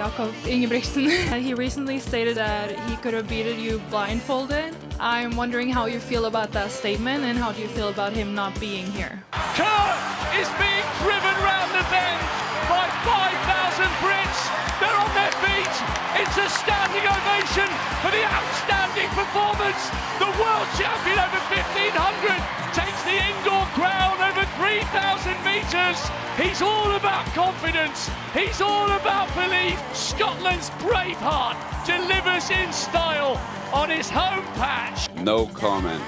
Jakob Ingebrigtsen. he recently stated that he could have beaten you blindfolded. I'm wondering how you feel about that statement and how do you feel about him not being here? Kerr is being driven round the bend by 5,000 Brits. They're on their feet. It's a standing ovation for the outstanding performance. The world champion over 1500 takes the indoor crown over 3,000 metres. He's all about confidence. He's all about. Scotland's Braveheart delivers in style on his home patch. No comment.